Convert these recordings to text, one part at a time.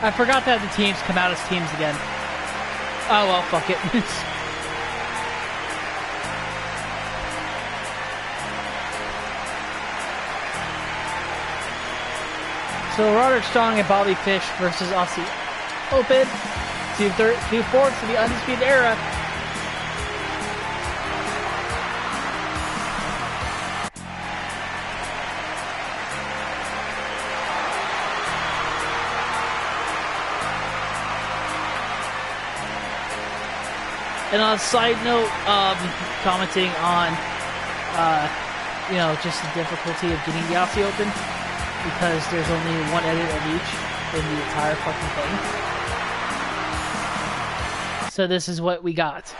I forgot that the teams come out as teams again. Oh well, fuck it. so Roderick Strong and Bobby Fish versus Aussie Open. Two, third, two fourths of the Undisputed Era. And on a side note, um, commenting on, uh, you know, just the difficulty of getting the Aussie Open because there's only one edit of each in the entire fucking thing. So this is what we got.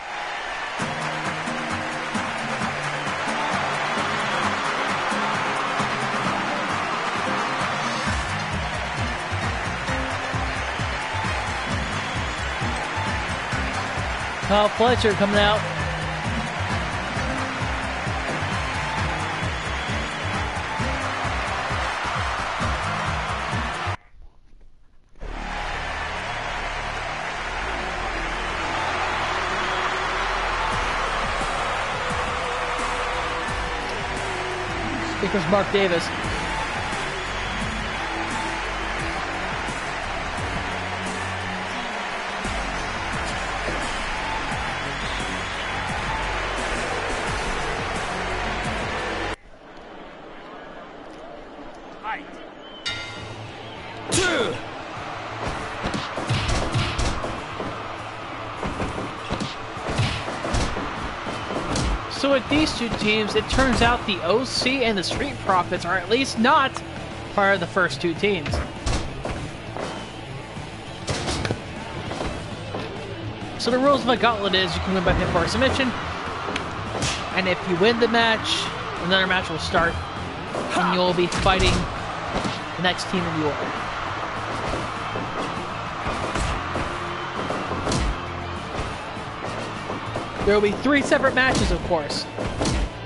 Kyle Fletcher coming out. Speaker's Mark Davis. With these two teams, it turns out the OC and the Street Profits are at least not part of the first two teams. So the rules of a gauntlet is you can win by pinfall or submission, and if you win the match, another match will start, and you'll be fighting the next team in the order. There will be three separate matches, of course,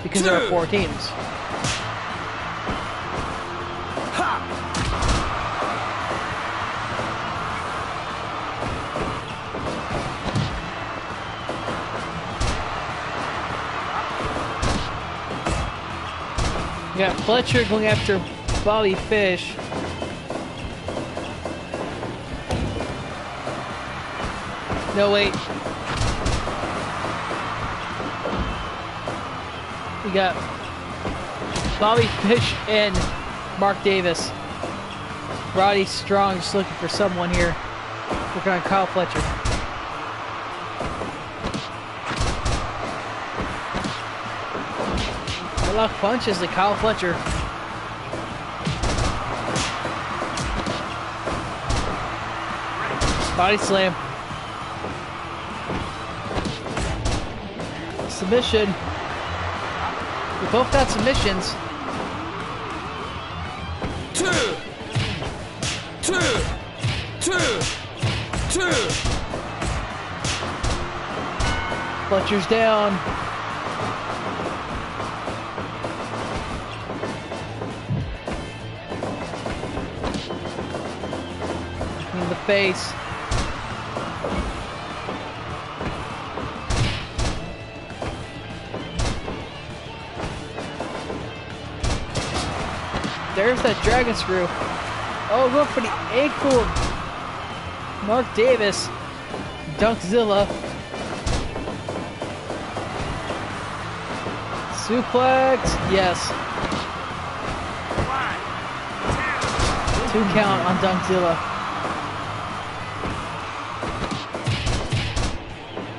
because there are four teams. You got Fletcher going after Bobby Fish. No, wait. We got Bobby Fish and Mark Davis. Roddy Strong just looking for someone here. Working on Kyle Fletcher. Good luck punches to Kyle Fletcher. Body slam. Submission. Both got submissions. Two. Two. Two. Two. Fletcher's down. In the face. There's that dragon screw. Oh, going for the ankle. Mark Davis. Dunkzilla. Suplex. Yes. Two count on Dunkzilla.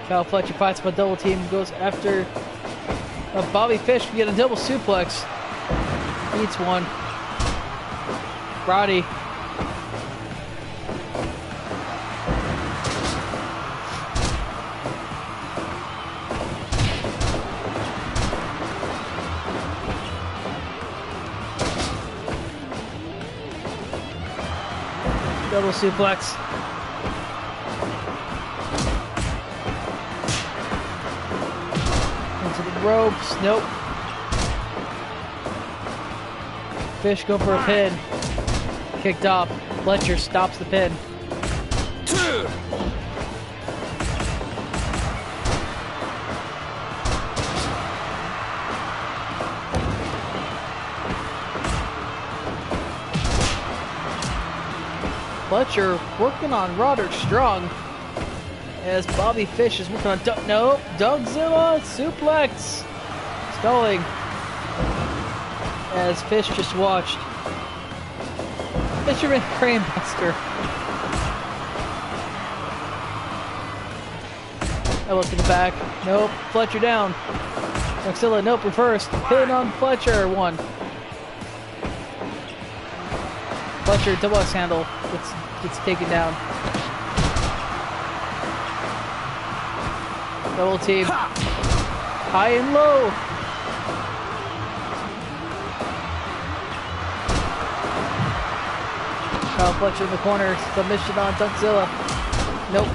Kyle Fletcher fights for a double team, goes after Bobby Fish to get a double suplex. Beats one. Roddy. Double suplex. Into the ropes. Nope. Fish go for a pin. Kicked off. Fletcher stops the pin. Fletcher working on Roderick Strong. As Bobby Fish is working on Doug. No, Dunkzilla suplex. Stalling. As Fish just watched. Fisherman Crane Buster. I look in the back. Nope. Fletcher down. Maxilla, nope, reversed. Pin on Fletcher. One. Fletcher double X handle gets gets taken down. Double team. High and low. Kyle Fletcher in the corner. Submission on Dunkzilla. Nope.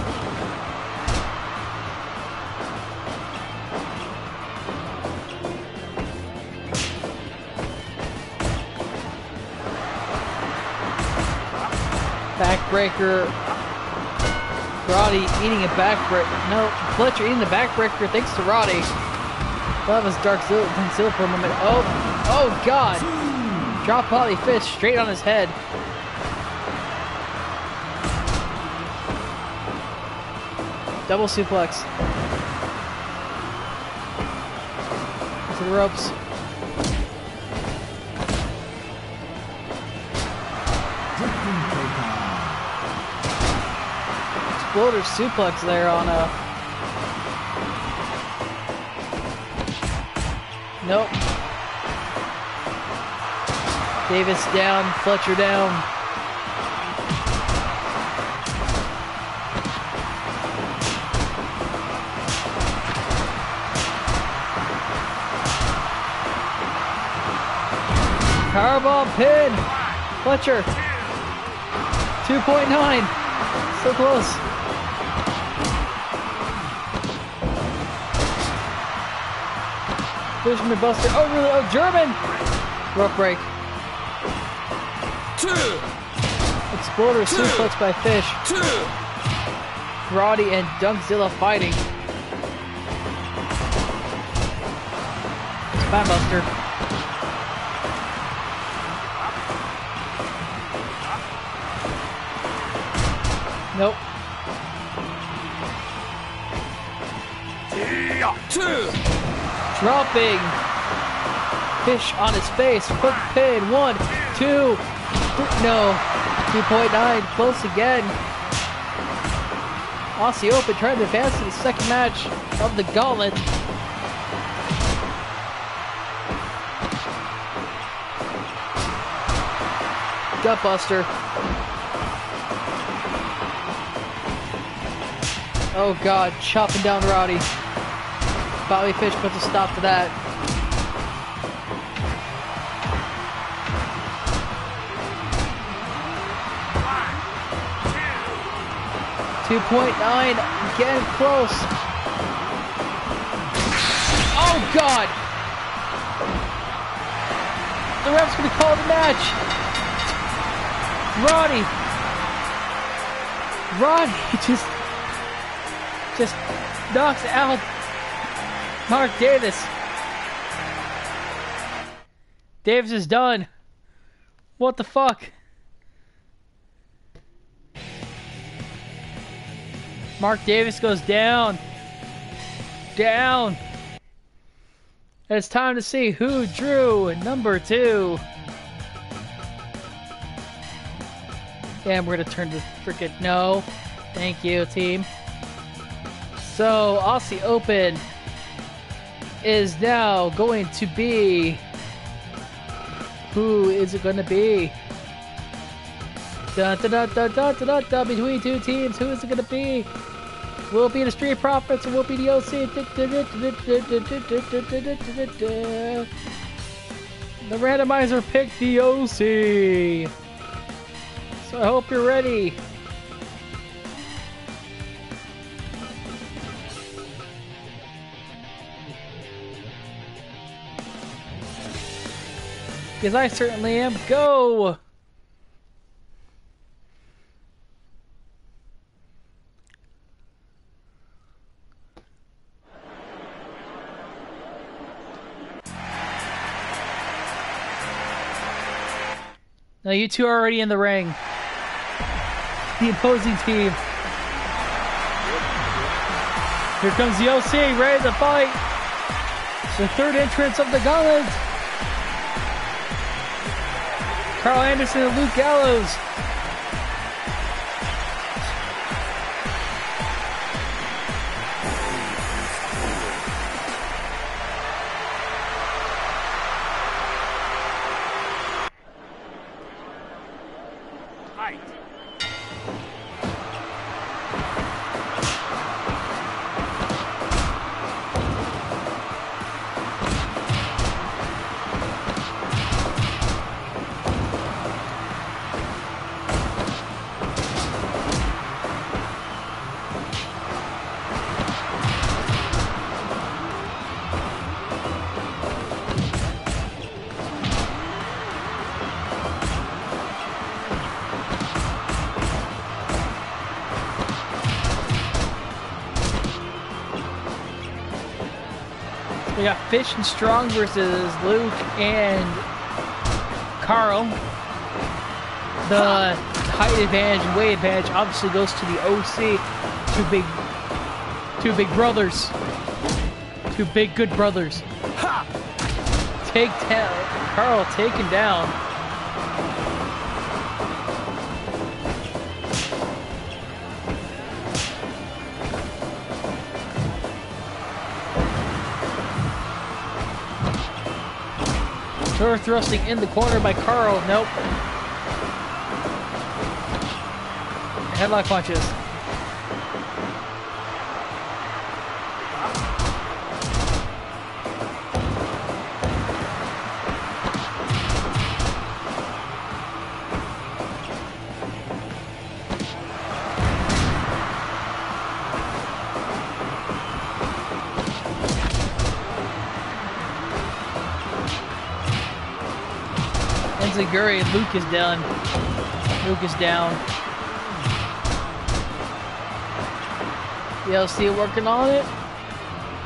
Backbreaker. Roddy eating a backbreaker. No, Fletcher eating the backbreaker thanks to Roddy. That was Dark Zil Zil for a moment. Oh, oh God. Drop Bobby Fish straight on his head. Double suplex. To the ropes. Exploder suplex there on a. Nope. Davis down, Fletcher down. Powerbomb pin. Fletcher. 2.9. So close. Fisherman Buster. Oh, really? Oh, German. Rough break. two, Exploder Two. suplex by Fish. two, Roddy and Dunkzilla fighting. Spinebuster. Nope. two, Dropping. Fish on his face. Hook pin. One, two, three. No. 2.9. Close again. Aussie Open trying to advance to the second match of the gauntlet. Gutbuster. Oh god, chopping down Roddy. Bobby Fish puts a stop to that. Two point nine, getting close. Oh God! The ref's gonna call the match. Roddy, Roddy just just knocks out Mark Davis. Davis is done. What the fuck? Mark Davis goes down. Down. It's time to see who drew number two. And we're gonna turn to freaking no. Thank you, team. So Aussie Open is now going to be. Who is it going to be? Dun, dun, dun, dun, dun, dun, between two teams, who is it going to be? Will it be the Street Profits or will it be the OC? The randomizer picked the OC. So I hope you're ready. Because I certainly am. Go! Now you two are already in the ring. The opposing team. Here comes the OC, ready to fight. The third entrance of the gauntlet. Karl Anderson and Luke Gallows. Fish and Strong versus Luke and Karl. The height advantage and weight advantage obviously goes to the OC. Two big, two big brothers. Two big good brothers. Take down Karl taken down. Door thrusting in the corner by Karl. Nope. Headlock punches. Enziguri and Luke is done. Luke is down. DLC working on it.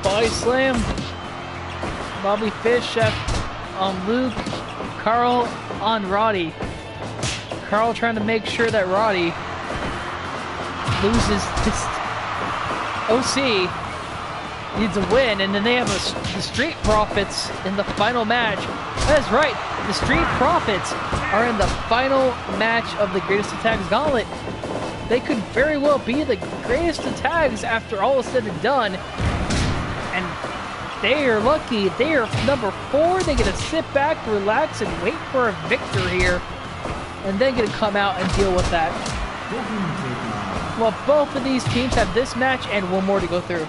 Body slam. Bobby Fish on um, Luke. Karl on Roddy. Karl trying to make sure that Roddy loses this OC needs a win, and then they have a, the Street Profits in the final match. That's right, the Street Profits are in the final match of the Greatest Tags Gauntlet. They could very well be the greatest tags after all is said and done. And they are lucky. They are number four. They get to sit back, relax, and wait for a victor here. And then get to come out and deal with that. Well, both of these teams have this match and one more to go through.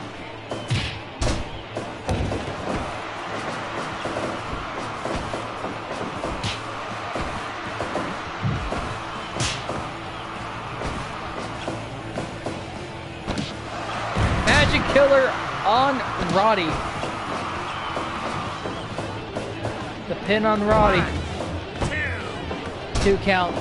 Roddy. The pin on Roddy. Two two count.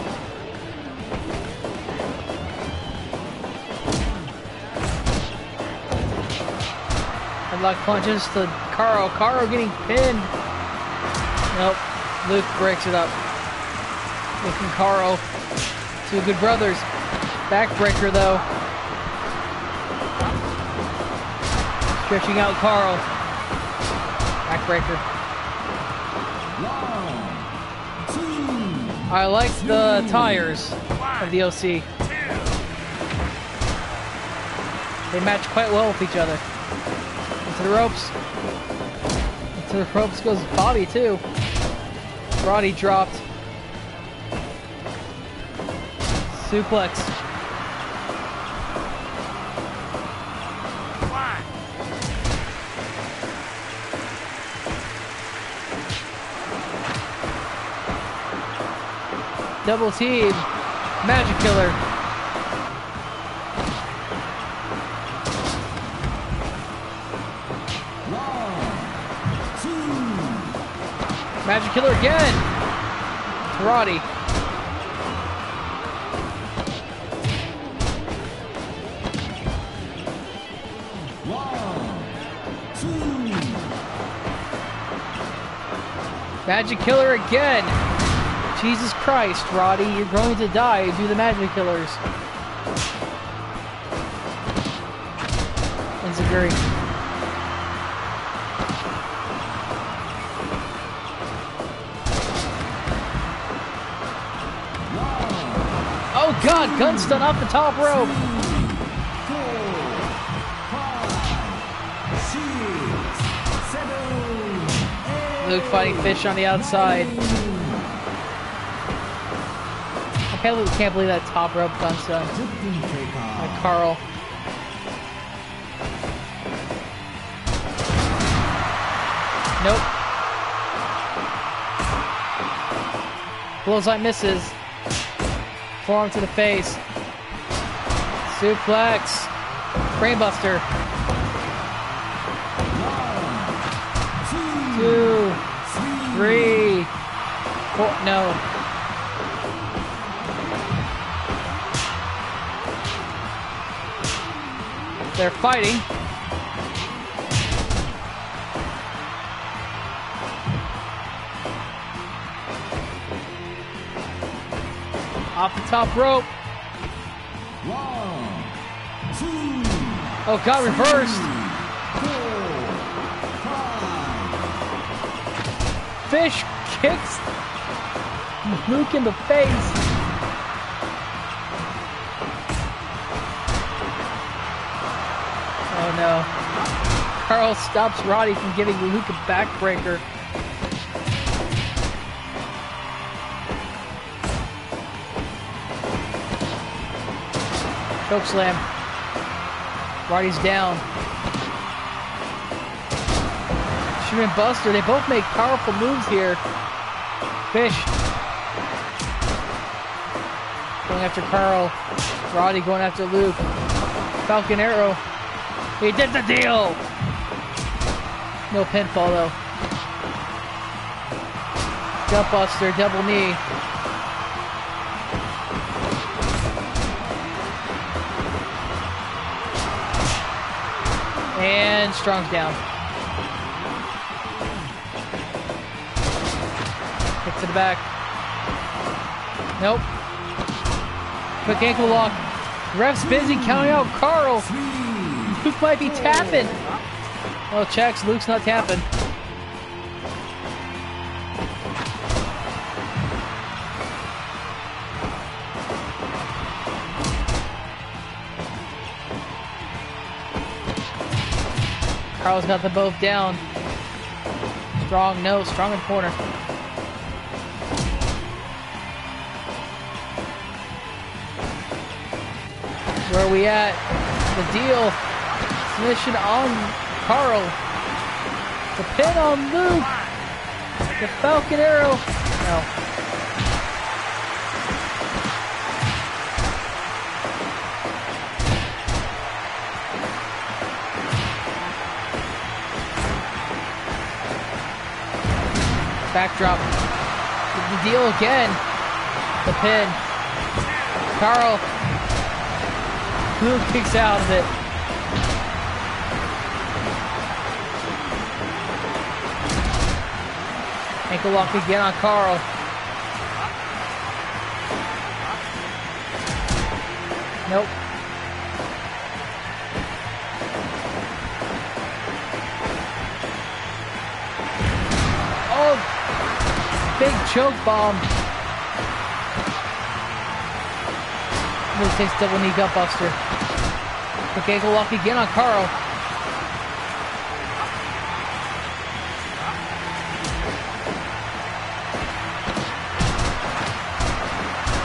Headlock punches to Karl. Karl getting pinned. Nope. Luke breaks it up. Luke and Karl. Two good brothers. Backbreaker though. Stretching out Karl. Backbreaker. I like the tires of the OC. They match quite well with each other. Into the ropes. Into the ropes goes Bobby too. Roddy dropped. Suplex. Double team. Magic Killer. Magic Killer again. Karate. Magic Killer again. Jesus Christ, Roddy, you're going to die. Do the magic killers. Enziguri. Oh god, gun stun off the top rope. Luke fighting Fish on the outside. Can't, can't believe that top rope gun stun. Like Karl. Nope. Bullseye misses. Forearm to the face. Suplex. Brainbuster. Two. Three. Four. No. They're fighting. Off the top rope. One, two, Oh god, reversed. Fish kicks Luke in the face. No. Karl stops Roddy from giving Luke a backbreaker. Choke slam. Roddy's down. Fisherman Buster, they both make powerful moves here. Fish. Going after Karl. Roddy going after Luke. Falcon Arrow. He did the deal! No pinfall though. Jump Buster, double knee. And Strong's down. Kick to the back. Nope. Quick ankle lock. Ref's busy counting out Karl. Luke might be tapping. Well, checks. Luke's not tapping. Karl's got them both down. Strong, no, strong in corner. Where are we at? The deal. Submission on Karl. The pin on Luke. The Falcon Arrow. No. Backdrop. The deal again. The pin. Karl. Luke kicks out of it. Lock again on Karl. Nope. Oh, big choke bomb. Luke takes double knee gut buster. Quick ankle lock again on Karl.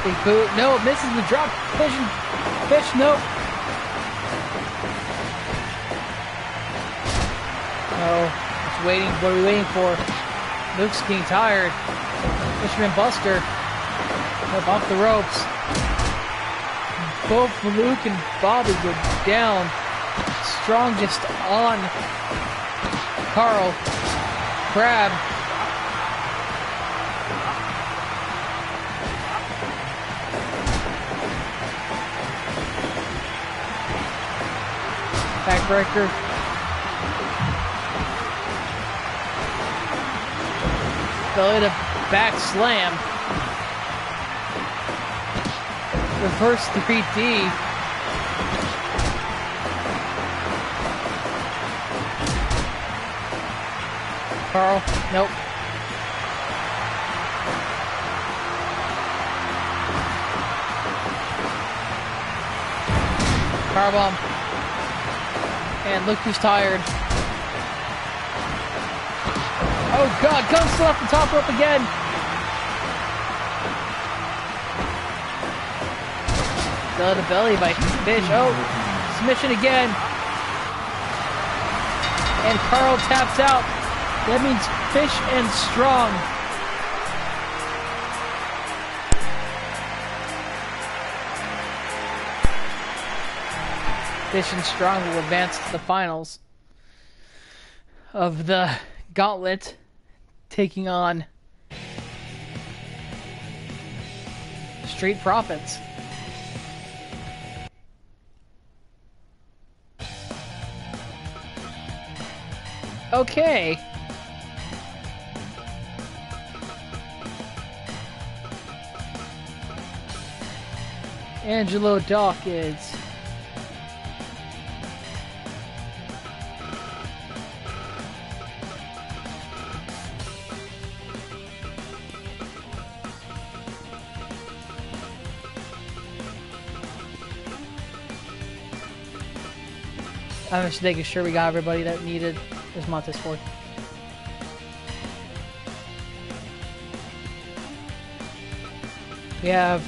Big. No, misses the drop. Fish, no. Oh, it's waiting. What are we waiting for? Luke's getting tired. Fisherman Buster. Up off the ropes. Both Luke and Bobby go down. Strong just on Karl. Crab. Backbreaker. Belly to back slam. Reverse 3D. Karl, nope. Car bomb. And look who's tired. Oh god, Gunsel off the top rope again! The, the belly by Fish. Oh, submission again. And Karl taps out. That means Fish and Strong. Fish and Strong will advance to the finals of the Gauntlet taking on Street Profits. Okay. Angelo Dawkins. I'm just making sure we got everybody that needed. There's Montez Ford. We have.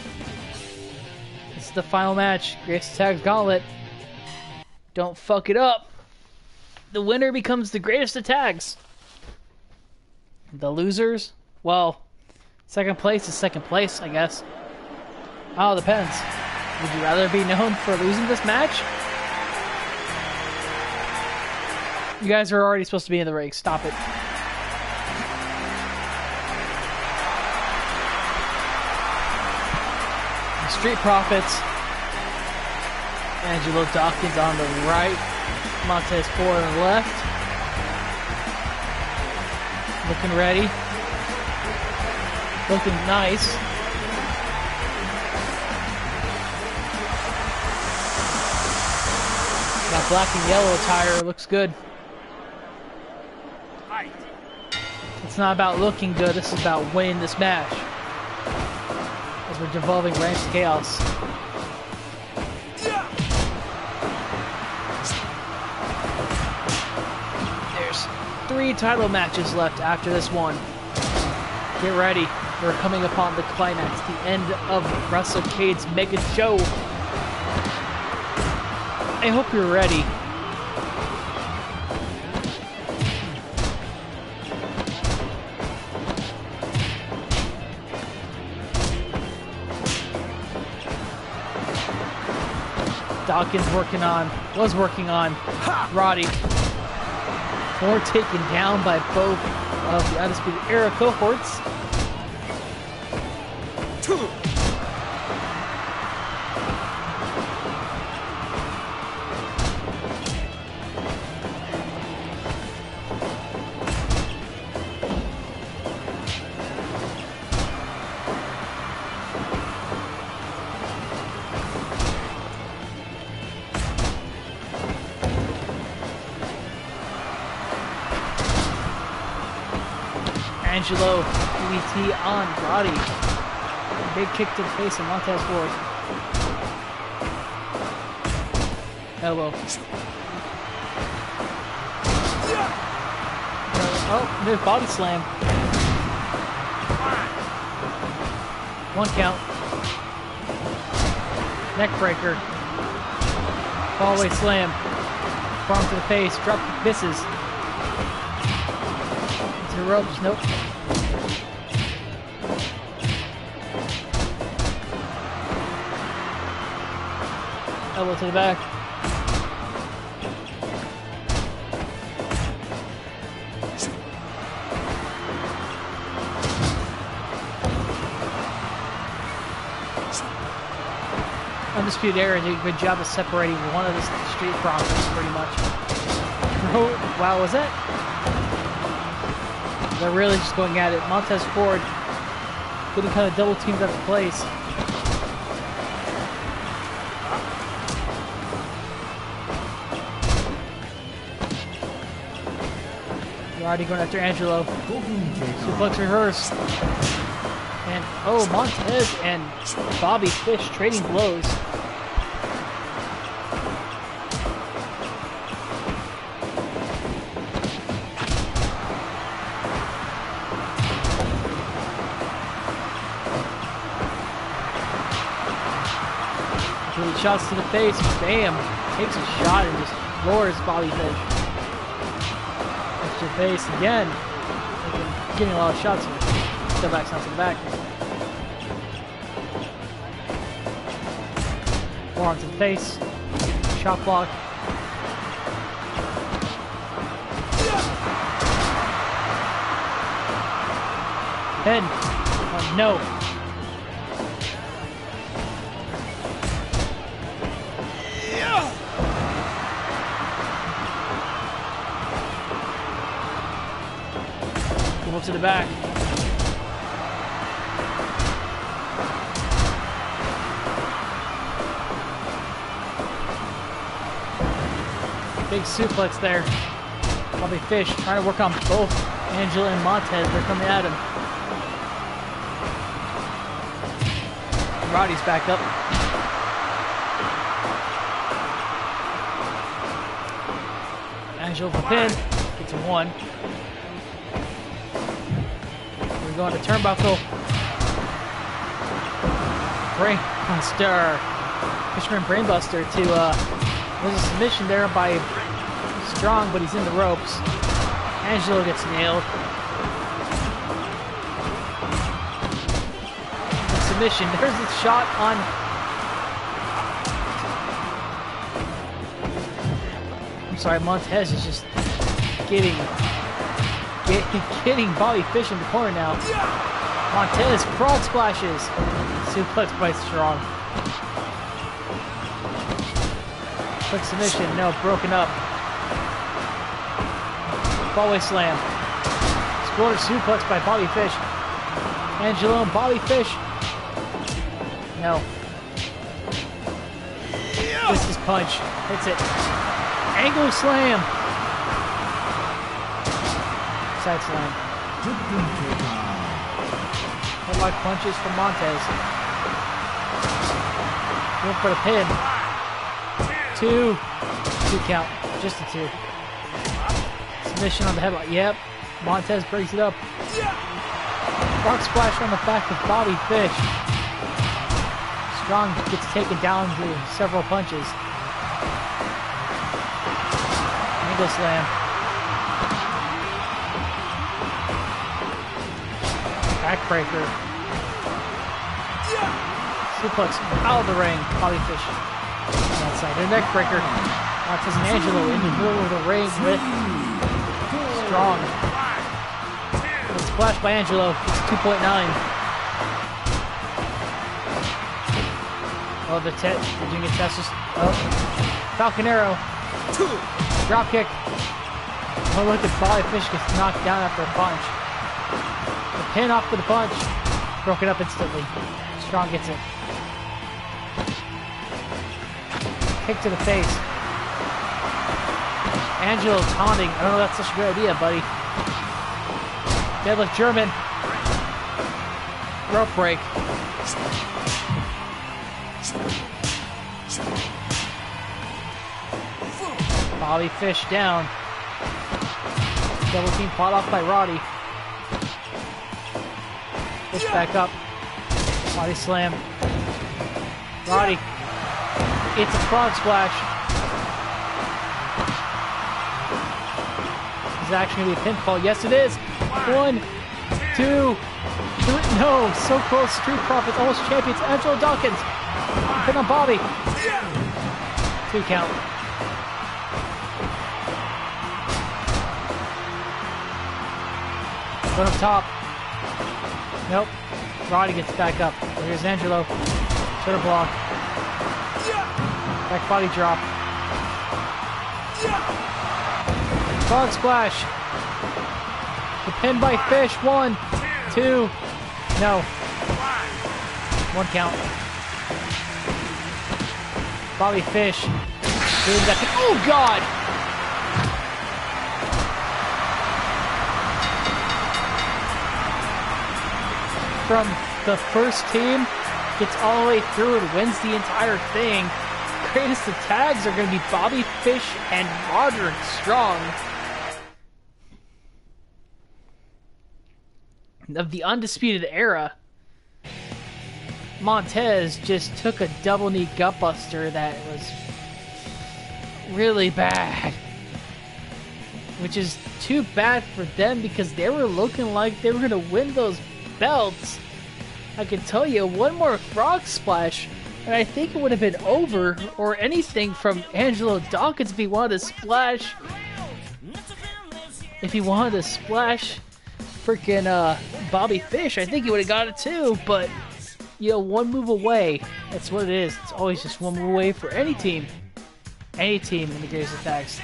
This is the final match. Greatest Tags Gauntlet. Don't fuck it up. The winner becomes the greatest tags. The losers, well, second place is second place, I guess. Oh, depends. Would you rather be known for losing this match? You guys are already supposed to be in the ring. Stop it. Street Profits. Angelo Dawkins on the right. Montez Ford on the left. Looking ready. Looking nice. That black and yellow attire looks good. It's not about looking good, this is about winning this match. As we're devolving ranks of chaos. There's three title matches left after this one. Get ready. We're coming upon the climax, the end of WrestleCade's mega show. I hope you're ready. Dawkins working on, was working on Roddy. Or taken down by both of the Undisputed Era cohorts. On Roddy. Big kick to the face of Montez Ford. Elbow. Oh, there's body slam. One count. Neck breaker. Fallaway slam. Farm to the face. Drop misses. To the ropes. Nope. Elbow to the back. Undisputed Era did a good job of separating one of the street profits, pretty much. Oh, wow, was that? They're really just going at it. Montez Ford getting kind of double teamed at the place. Roddy going after Angelo. Suplex reverse. And oh, Montez and Bobby Fish trading blows. Shots to the face. Bam! Takes a shot and just floors Bobby Fish. Extra face again. Getting a lot of shots here. Step back, sounds to the back. Forearm to the face. Shot block. Head. Oh, no. To the back. Big suplex there. Bobby Fish trying to work on both Angelo and Montez. They're coming at him. Roddy's back up. Angelo for pin. Gets a one. Going to turnbuckle. Brainbuster. Fisherman Brainbuster to uh, there's a submission there by Strong, but he's in the ropes. Angelo gets nailed. Submission. There's a shot on. I'm sorry, Montez is just getting get, getting Bobby Fish in the corner now. Montez frog splashes. Suplex by Strong. Quick submission, no, broken up. Fallaway slam. Exploder suplex by Bobby Fish. Angelo and Bobby Fish. No. This is punch. Hits it. Angle slam. Side slam. Headlock punches from Montez. Going for the pin. Two. Two count. Just a two. Submission on the headlock. Yep. Montez breaks it up. Frog splash on the back of Bobby Fish. Strong gets taken down through several punches. Angle slam. Backbreaker. Suplex out of the ring. Bobby Fish outside. The neck breaker. Montez and Angelo in the middle of the ring with Strong. Good splash by Angelo. It's 2.9. Oh, the Tet. You get Tessus? Oh. Falcon Arrow. Drop kick. Oh, look at Bobby Fish gets knocked down after a punch. Pin off to the punch. Broken up instantly. Strong gets it. Kick to the face. Angelo taunting. I don't know that's such a good idea, buddy. Deadlift German. Rope break. Bobby Fish down. Double team fought off by Roddy. Fish back up. Body slam. Roddy. It's a frog splash. This Is actually going to be a pinfall? Yes, it is. One, two, three. No, so close. Street Profits, almost champions. Angelo Dawkins. Pin on Bobby. Two count. Going up top. Nope. Roddy gets back up. Here's Angelo. Shoulder block. Back body drop. Frog splash. The pin by Fish. One, two. No. One count. Bobby Fish. Oh God! From the first team gets all the way through and wins the entire thing. Greatest of tags are going to be Bobby Fish and Roderick Strong. Of the Undisputed Era, Montez just took a double knee gutbuster that was really bad. Which is too bad for them because they were looking like they were going to win those belts. I can tell you, one more frog splash, and I think it would have been over, or anything from Angelo Dawkins if he wanted to splash. If he wanted to splash freaking uh, Bobby Fish, I think he would have got it too, but you know, one move away. That's what it is. It's always just one move away for any team. Any team in the greatest of tags.